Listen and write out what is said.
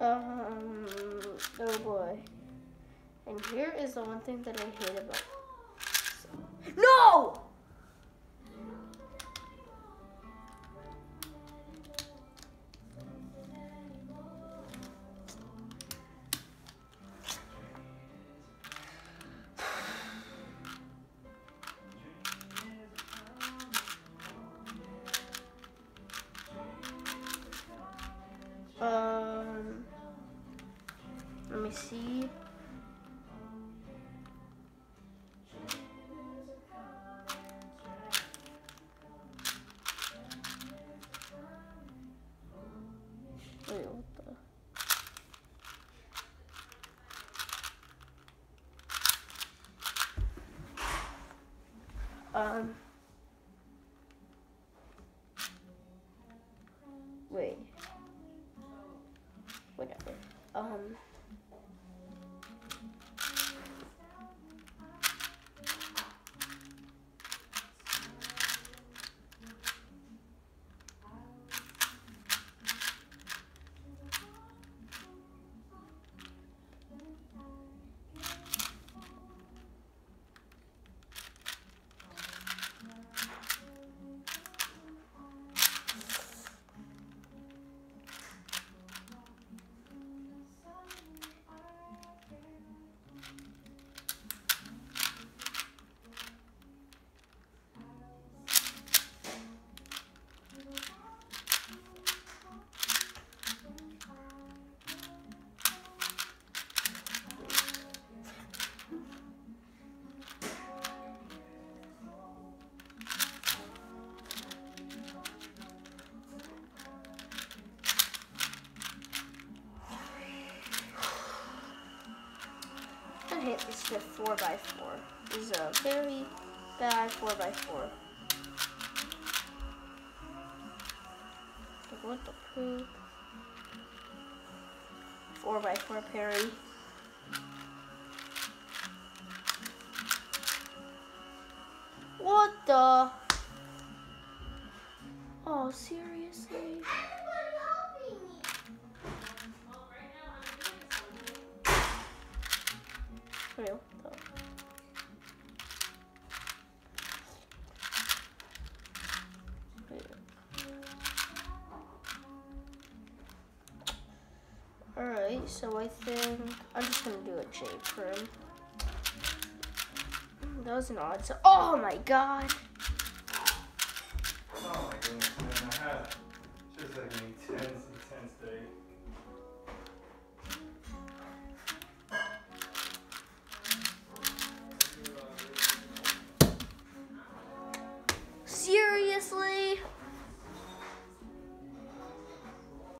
Um, oh boy. And here is the one thing that I hate about. So. No! Let me see. Wait? Um. Wait. I hate this Smith 4x4. This is a very bad 4x4. Like, what the poop? 4x4 parity. What the? Oh, seriously? Alright, so I think I'm just gonna do a him. That was an odd so Oh my god! Oh my goodness, man, I just like